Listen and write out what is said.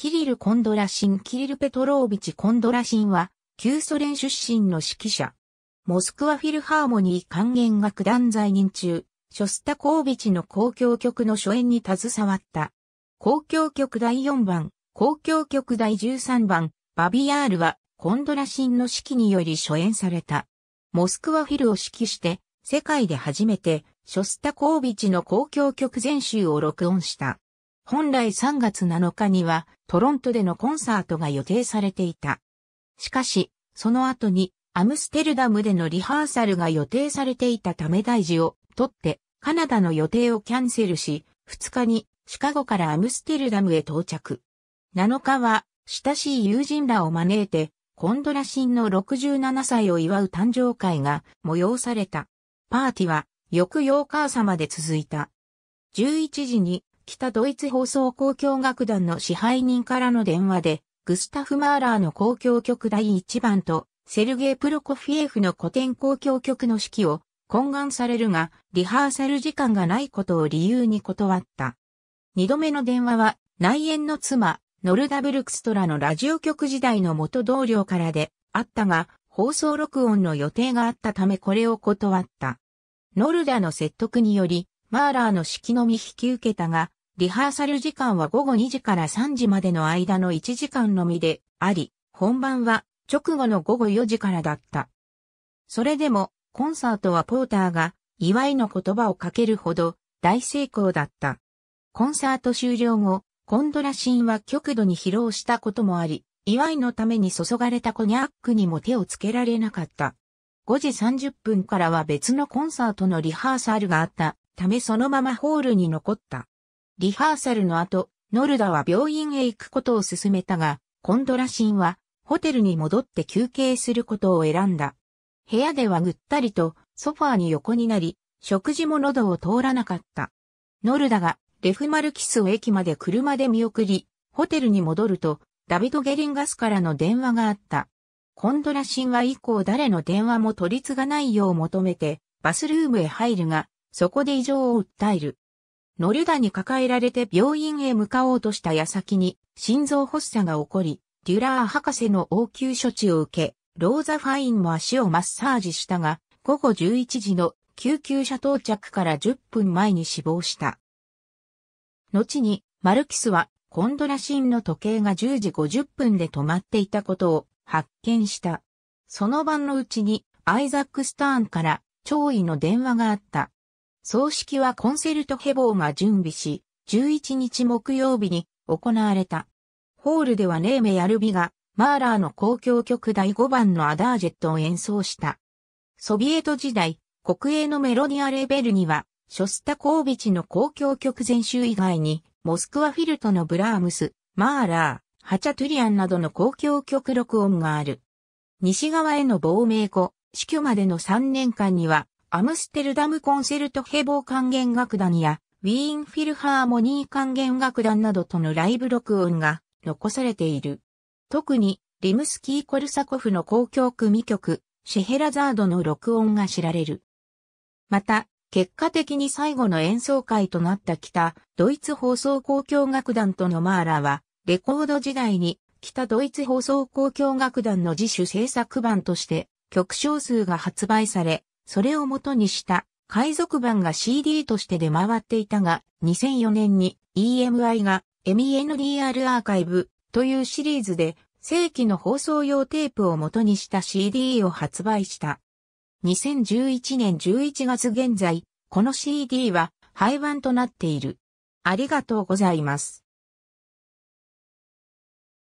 キリル・コンドラシン・キリル・ペトロービチ・コンドラシンは、旧ソ連出身の指揮者。モスクワフィルハーモニー管弦楽団在任中、ショスタコービチの交響曲の初演に携わった。交響曲第4番、交響曲第13番、バビアールは、コンドラシンの指揮により初演された。モスクワフィルを指揮して、世界で初めて、ショスタコービチの交響曲全集を録音した。本来3月7日には、トロントでのコンサートが予定されていた。しかし、その後に、アムステルダムでのリハーサルが予定されていたため大事を取って、カナダの予定をキャンセルし、2日にシカゴからアムステルダムへ到着。7日は親しい友人らを招いて、コンドラシンの67歳を祝う誕生会が催された。パーティは翌8日朝まで続いた。11時に北ドイツ放送交響楽団の支配人からの電話で、グスタフ・マーラーの交響曲第1番と、セルゲイ・プロコフィエフの古典交響曲の指揮を懇願されるが、リハーサル時間がないことを理由に断った。二度目の電話は、内縁の妻、ノルダ・ブルクストラのラジオ局時代の元同僚からで、あったが、放送録音の予定があったためこれを断った。ノルダの説得により、マーラーの指揮のみ引き受けたが、リハーサル時間は午後2時から3時までの間の1時間のみであり、本番は直後の午後4時からだった。それでも、コンサートはポーターが祝いの言葉をかけるほど大成功だった。コンサート終了後、コンドラシンは極度に疲労したこともあり、祝いのために注がれたコニャックにも手をつけられなかった。5時30分からは別のコンサートのリハーサルがあったためそのままホールに残った。リハーサルの後、ノルダは病院へ行くことを勧めたが、コンドラシンはホテルに戻って休憩することを選んだ。部屋ではぐったりとソファーに横になり、食事も喉を通らなかった。ノルダがレフマルキスを駅まで車で見送り、ホテルに戻ると、ダビド・ゲリンガスからの電話があった。コンドラ神話以降誰の電話も取り継がないよう求めて、バスルームへ入るが、そこで異常を訴える。ノルダに抱えられて病院へ向かおうとした矢先に、心臓発作が起こり、デュラー博士の応急処置を受け、ローザ・ファインも足をマッサージしたが、午後11時の救急車到着から10分前に死亡した。後に、マルキスは、コンドラシンの時計が10時50分で止まっていたことを発見した。その晩のうちに、アイザック・スターンから弔意の電話があった。葬式はコンセルトヘボーが準備し、11日木曜日に行われた。ホールではネーメ・ヤルビがマーラーの交響曲第5番のアダージェットを演奏した。ソビエト時代、国営のメロディアレベルには、ショスタコービチの交響曲全集以外に、モスクワフィルトのブラームス、マーラー、ハチャトゥリアンなどの交響曲録音がある。西側への亡命後、死去までの3年間には、アムステルダムコンセルトヘボー管弦楽団や、ウィーンフィルハーモニー管弦楽団などとのライブ録音が残されている。特に、リムスキー・コルサコフの交響組曲、シェヘラザードの録音が知られる。また、結果的に最後の演奏会となった北、ドイツ放送交響楽団とのマーラーは、レコード時代に北ドイツ放送交響楽団の自主制作版として曲小数が発売され、それを元にした海賊版が CD として出回っていたが、2004年に EMI が MENDR アーカイブというシリーズで正規の放送用テープを元にした CD を発売した。2011年11月現在、この CD は廃盤となっている。ありがとうございます。